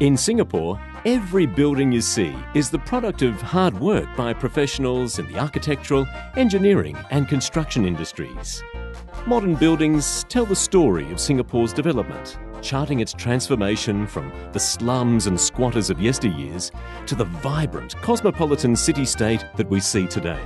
In Singapore, every building you see is the product of hard work by professionals in the architectural, engineering, and construction industries. Modern buildings tell the story of Singapore's development, charting its transformation from the slums and squatters of yesteryears to the vibrant cosmopolitan city state that we see today.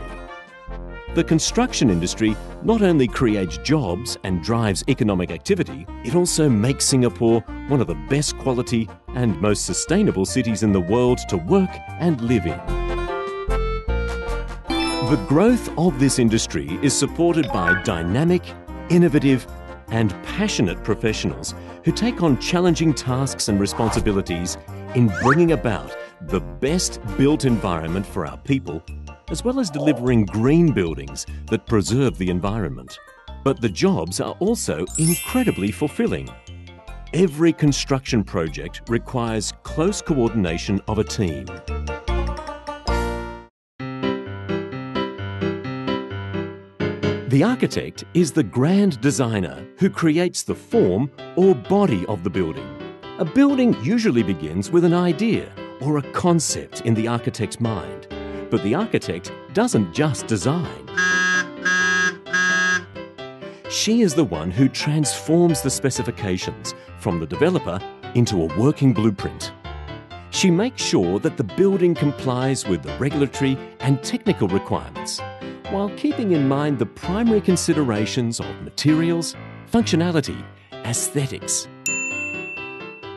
The construction industry not only creates jobs and drives economic activity, it also makes Singapore one of the best quality and most sustainable cities in the world to work and live in. The growth of this industry is supported by dynamic, innovative, and passionate professionals who take on challenging tasks and responsibilities in bringing about the best built environment for our people as well as delivering green buildings that preserve the environment. But the jobs are also incredibly fulfilling. Every construction project requires close coordination of a team. The architect is the grand designer who creates the form or body of the building. A building usually begins with an idea or a concept in the architect's mind. But the architect doesn't just design. She is the one who transforms the specifications from the developer into a working blueprint. She makes sure that the building complies with the regulatory and technical requirements, while keeping in mind the primary considerations of materials, functionality, aesthetics,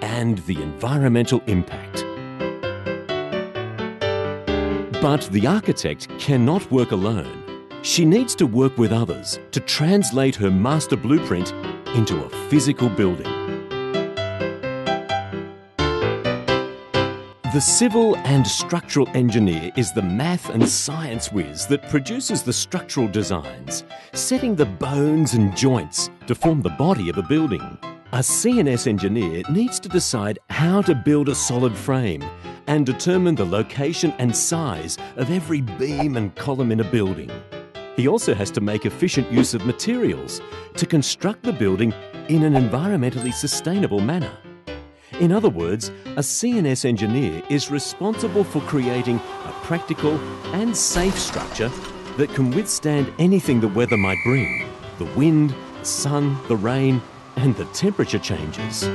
and the environmental impact. But the architect cannot work alone. She needs to work with others to translate her master blueprint into a physical building. The civil and structural engineer is the math and science whiz that produces the structural designs, setting the bones and joints to form the body of a building. A C&S engineer needs to decide how to build a solid frame and determine the location and size of every beam and column in a building. He also has to make efficient use of materials to construct the building in an environmentally sustainable manner. In other words, a C&S engineer is responsible for creating a practical and safe structure that can withstand anything the weather might bring the wind, the sun, the rain, and the temperature changes.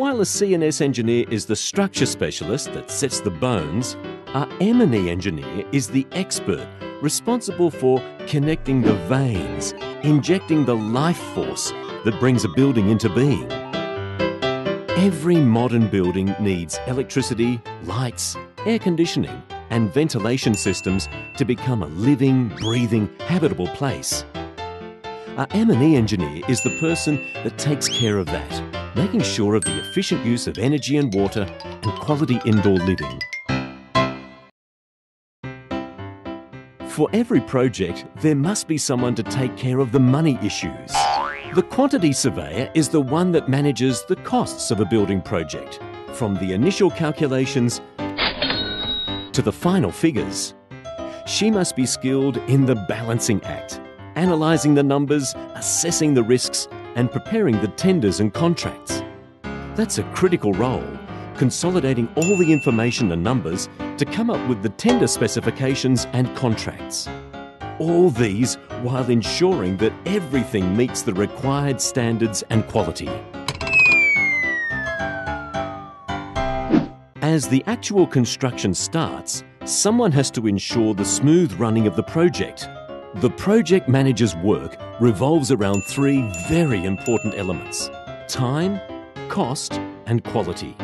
While a C&S engineer is the structure specialist that sets the bones, our M&E engineer is the expert responsible for connecting the veins, injecting the life force that brings a building into being. Every modern building needs electricity, lights, air conditioning, and ventilation systems to become a living, breathing, habitable place. Our M&E engineer is the person that takes care of that making sure of the efficient use of energy and water and quality indoor living. For every project, there must be someone to take care of the money issues. The quantity surveyor is the one that manages the costs of a building project, from the initial calculations to the final figures. She must be skilled in the balancing act, analysing the numbers, assessing the risks, and preparing the tenders and contracts. That's a critical role, consolidating all the information and numbers to come up with the tender specifications and contracts. All these while ensuring that everything meets the required standards and quality. As the actual construction starts, someone has to ensure the smooth running of the project the project manager's work revolves around three very important elements time, cost, and quality.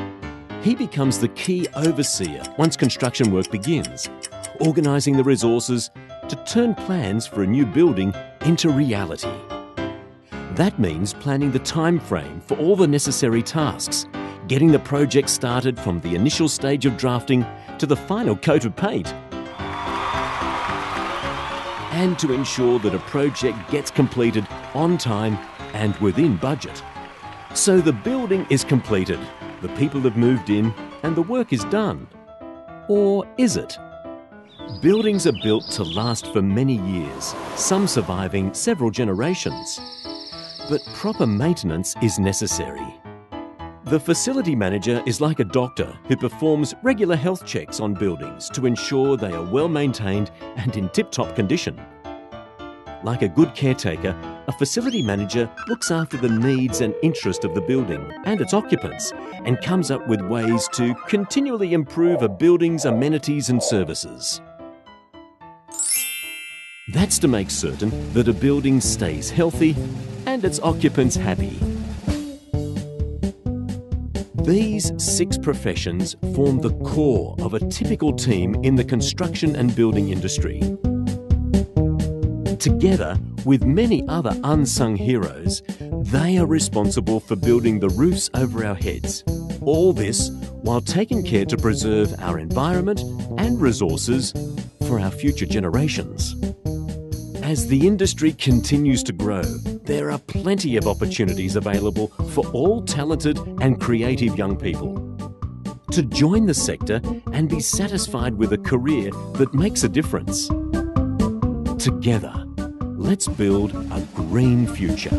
He becomes the key overseer once construction work begins, organising the resources to turn plans for a new building into reality. That means planning the time frame for all the necessary tasks, getting the project started from the initial stage of drafting to the final coat of paint and to ensure that a project gets completed on time and within budget. So the building is completed, the people have moved in, and the work is done. Or is it? Buildings are built to last for many years, some surviving several generations. but proper maintenance is necessary. The facility manager is like a doctor who performs regular health checks on buildings to ensure they are well maintained and in tip top condition. Like a good caretaker, a facility manager looks after the needs and interest of the building and its occupants and comes up with ways to continually improve a building's amenities and services. That's to make certain that a building stays healthy and its occupants happy. These six professions form the core of a typical team in the construction and building industry. Together with many other unsung heroes, they are responsible for building the roofs over our heads. All this while taking care to preserve our environment and resources for our future generations. As the industry continues to grow, there are plenty of opportunities available for all talented and creative young people. To join the sector and be satisfied with a career that makes a difference. Together, let's build a green future.